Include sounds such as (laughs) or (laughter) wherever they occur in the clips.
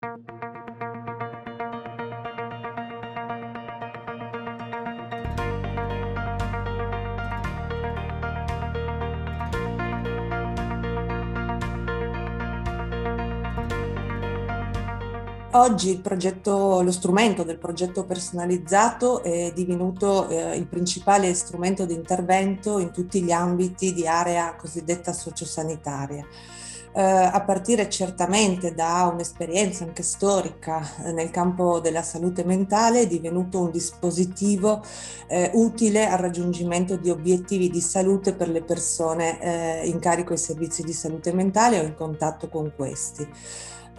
Oggi il progetto, lo strumento del progetto personalizzato è divenuto eh, il principale strumento di intervento in tutti gli ambiti di area cosiddetta sociosanitaria. Eh, a partire certamente da un'esperienza anche storica eh, nel campo della salute mentale, è divenuto un dispositivo eh, utile al raggiungimento di obiettivi di salute per le persone eh, in carico ai servizi di salute mentale o in contatto con questi.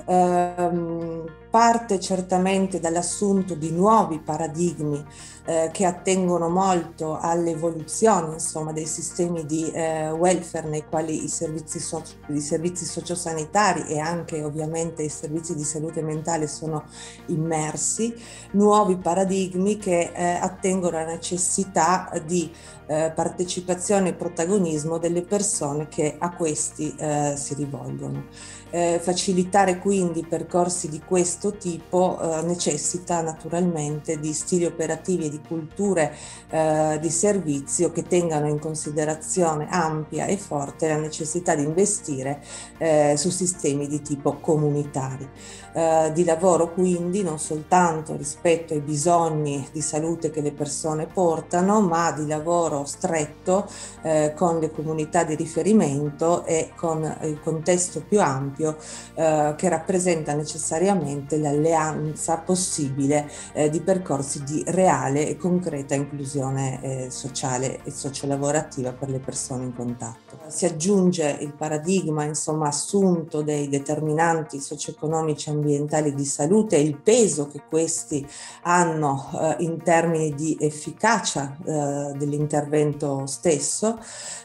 Ehm, parte certamente dall'assunto di nuovi paradigmi eh, che attengono molto all'evoluzione insomma, dei sistemi di eh, welfare nei quali i servizi, so- i servizi sociosanitari e anche ovviamente i servizi di salute mentale sono immersi, nuovi paradigmi che eh, attengono alla necessità di eh, partecipazione e protagonismo delle persone che a questi eh, si rivolgono. Eh, facilitare quindi percorsi di questo tipo eh, necessita naturalmente di stili operativi e di culture eh, di servizio che tengano in considerazione ampia e forte la necessità di investire eh, su sistemi di tipo comunitari. Eh, di lavoro quindi non soltanto rispetto ai bisogni di salute che le persone portano, ma di lavoro stretto eh, con le comunità di riferimento e con il contesto più ampio ampio eh, che rappresenta necessariamente l'alleanza possibile eh, di percorsi di reale e concreta inclusione eh, sociale e sociolavorativa per le persone in contatto. Si aggiunge il paradigma insomma, assunto dei determinanti socio-economici ambientali di salute e il peso che questi hanno eh, in termini di efficacia eh, dell'intervento stesso,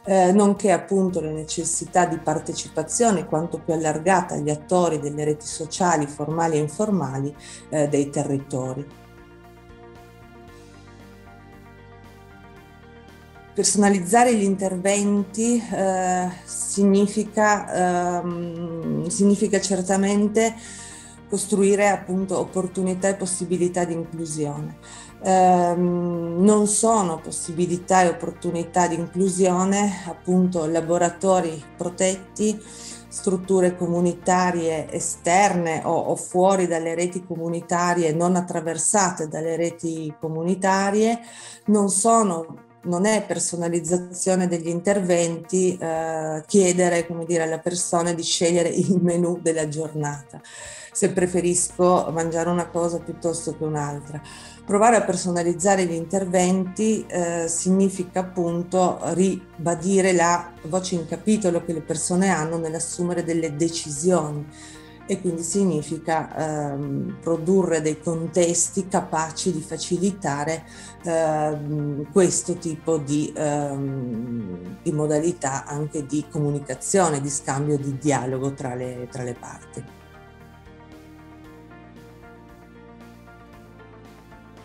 eh, nonché appunto le necessità di partecipazione quanto più allargata allargata agli attori delle reti sociali formali e informali eh, dei territori. Personalizzare gli interventi eh, significa, ehm, significa certamente costruire appunto opportunità e possibilità di inclusione. Eh, non sono possibilità e opportunità di inclusione appunto laboratori protetti strutture comunitarie esterne o, o, fuori dalle reti comunitarie, non attraversate dalle reti comunitarie, non sono non è personalizzazione degli interventi eh, chiedere dire, alla persona di scegliere (laughs) il menù della giornata, se preferisco mangiare una cosa piuttosto che un'altra. Provare a personalizzare gli interventi eh, significa appunto ribadire la voce in capitolo che le persone hanno nell'assumere delle decisioni e quindi significa ehm, produrre dei contesti capaci di facilitare ehm, questo tipo di, ehm, di, modalità anche di comunicazione, di scambio, di dialogo tra le, tra le parti.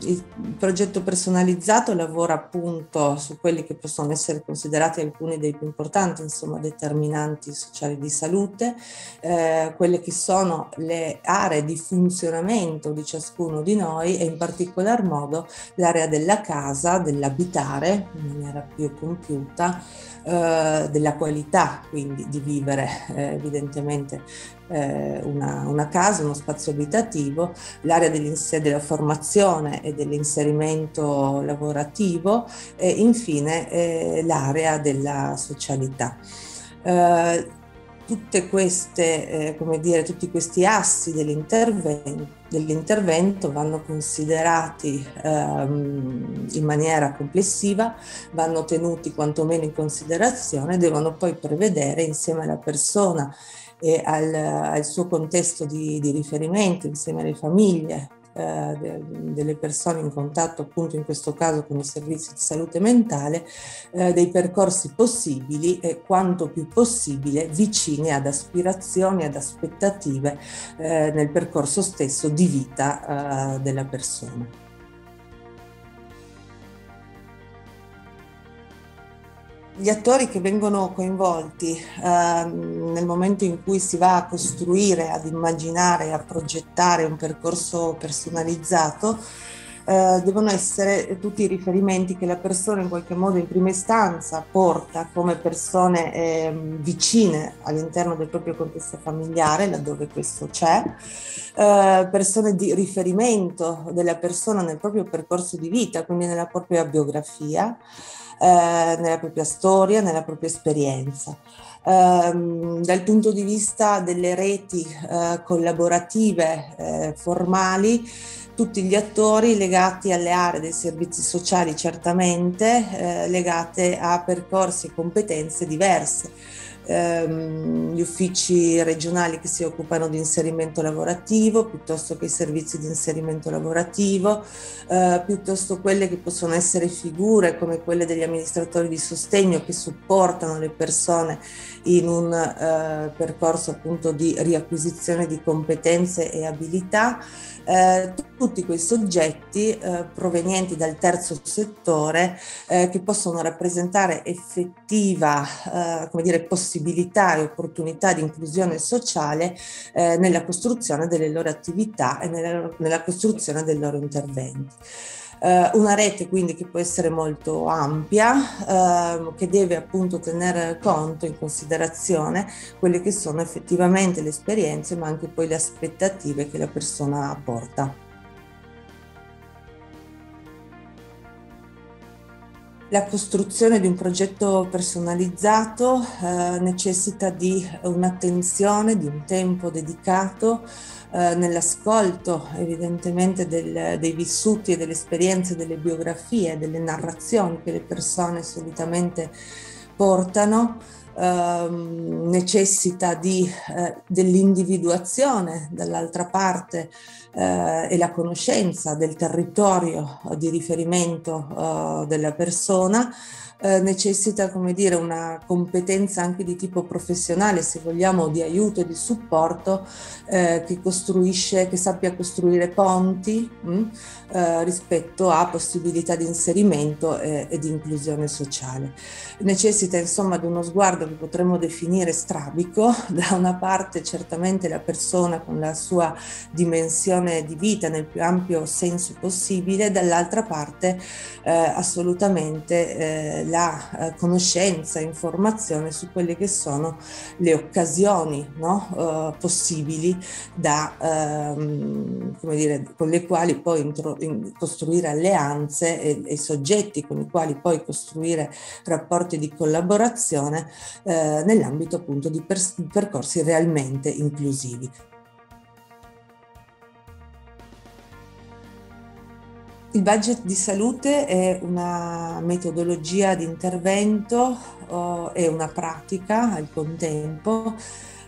Il progetto personalizzato lavora appunto su quelli che possono essere considerati alcuni dei più importanti, insomma, determinanti sociali di salute, eh, quelle che sono le aree di funzionamento di ciascuno di noi e in particolar modo l'area della casa, dell'abitare in maniera più compiuta, eh, della qualità quindi di vivere eh, evidentemente eh, una, una, casa, uno spazio abitativo, l'area della formazione e dell'inserimento lavorativo e infine eh, l'area della socialità. Eh, queste, eh, come dire, tutti questi assi dell'intervento, dell'intervento vanno considerati ehm, in maniera complessiva, vanno tenuti quantomeno in considerazione, devono poi prevedere insieme alla persona e al, al suo contesto di, di, riferimento, insieme alle famiglie eh, de, delle persone in contatto appunto in questo caso con i servizi di salute mentale, eh, dei percorsi possibili e quanto più possibile vicini ad aspirazioni, ad aspettative eh, nel percorso stesso di vita eh, della persona. Gli attori che vengono coinvolti eh, nel momento in cui si va a costruire, ad immaginare, a progettare un percorso personalizzato, eh, devono essere tutti i riferimenti che la persona in qualche modo in prima istanza porta come persone eh, vicine all'interno del proprio contesto familiare, laddove questo c'è, eh, persone di riferimento della persona nel proprio percorso di vita, quindi nella propria biografia eh, nella propria storia, nella propria esperienza. Um, dal punto di vista delle reti uh, collaborative uh, formali, tutti gli attori legati alle aree dei servizi sociali certamente, uh, legate a percorsi e competenze diverse. Ehm, gli uffici regionali che si occupano di inserimento lavorativo, piuttosto che i servizi di inserimento lavorativo, eh, piuttosto quelle che possono essere figure come quelle degli amministratori di sostegno che supportano le persone in un eh, percorso appunto di riacquisizione di competenze e abilità. Eh, tutti quei soggetti eh, provenienti dal terzo settore eh, che possono rappresentare effettiva eh, come dire, possibilità e opportunità di inclusione sociale eh, nella costruzione delle loro attività e nella, nella costruzione dei loro interventi. Uh, una rete quindi che può essere molto ampia, uh, che deve appunto tenere conto in considerazione quelle che sono effettivamente le esperienze, ma anche poi le aspettative che la persona porta. La costruzione di un progetto personalizzato uh, necessita di un'attenzione, di un tempo dedicato eh, nell'ascolto evidentemente del, dei vissuti e delle esperienze, delle biografie, delle narrazioni che le persone solitamente portano, ehm, necessita di, eh, dell'individuazione dall'altra parte eh, e la conoscenza del territorio di riferimento eh, della persona eh, necessita, come dire, una competenza anche di tipo professionale, se vogliamo, di aiuto e di supporto eh, che costruisce, che sappia costruire ponti mh, mm, eh, rispetto a possibilità di inserimento e, e, di inclusione sociale. Necessita insomma di uno sguardo che potremmo definire strabico, (laughs) da una parte certamente la persona con la sua dimensione di vita nel più ampio senso possibile, dall'altra parte eh, assolutamente eh, la eh, conoscenza, informazione su quelle che sono le occasioni no? eh, possibili da, ehm, dire, con le quali poi intro, in, costruire alleanze e, e, soggetti con i quali poi costruire rapporti di collaborazione eh, nell'ambito appunto di per, percorsi realmente inclusivi. Il budget di salute è una metodologia di intervento oh, e una pratica al contempo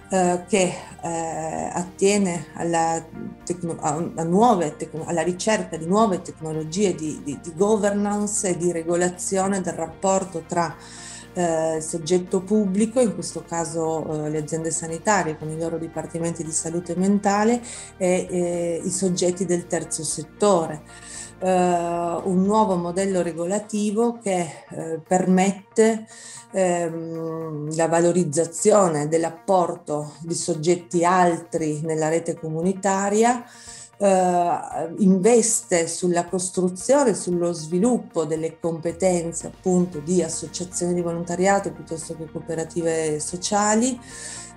eh, che eh, attiene alla, tecno- a tecno- alla, ricerca di nuove tecnologie di, di, di, governance e di regolazione del rapporto tra eh, soggetto pubblico, in questo caso eh, le aziende sanitarie con i loro dipartimenti di salute mentale e eh, i soggetti del terzo settore. Eh, un nuovo modello regolativo che eh, permette ehm, la valorizzazione dell'apporto di soggetti altri nella rete comunitaria, eh, investe sulla costruzione, sullo sviluppo delle competenze appunto di associazioni di volontariato piuttosto che cooperative sociali,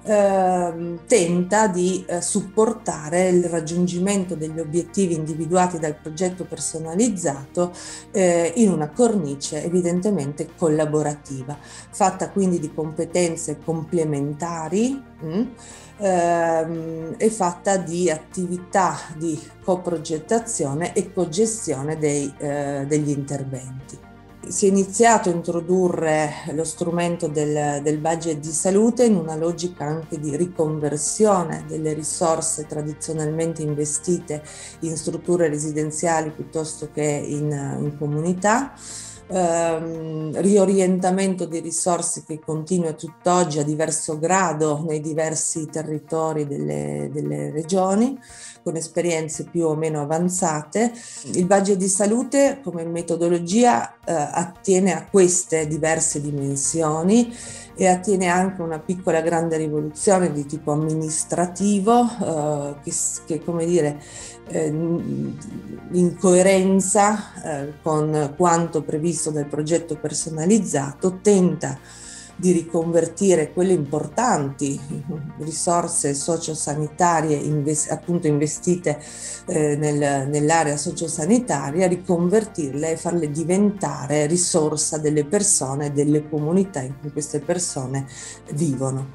eh, tenta di eh, supportare il raggiungimento degli obiettivi individuati dal progetto personalizzato eh, in una cornice evidentemente collaborativa, fatta quindi di competenze complementari. Mh, mm, ehm, è fatta di attività di coprogettazione e cogestione dei, eh, degli interventi si è iniziato a introdurre lo strumento del, del, budget di salute in una logica anche di riconversione delle risorse tradizionalmente investite in strutture residenziali piuttosto che in, in comunità. Ehm, riorientamento di risorse che continua tutt'oggi a diverso grado nei diversi territori delle, delle regioni con esperienze più o meno avanzate. Il budget di salute come metodologia eh, attiene a queste diverse dimensioni e attiene anche una piccola grande rivoluzione di tipo amministrativo eh, che, che, come dire, eh, in coerenza eh, con quanto previsto dal progetto personalizzato tenta di riconvertire quelle importanti risorse sociosanitarie invest- appunto investite eh, nel, nell'area sociosanitaria, riconvertirle e farle diventare risorsa delle persone e delle comunità in cui queste persone vivono.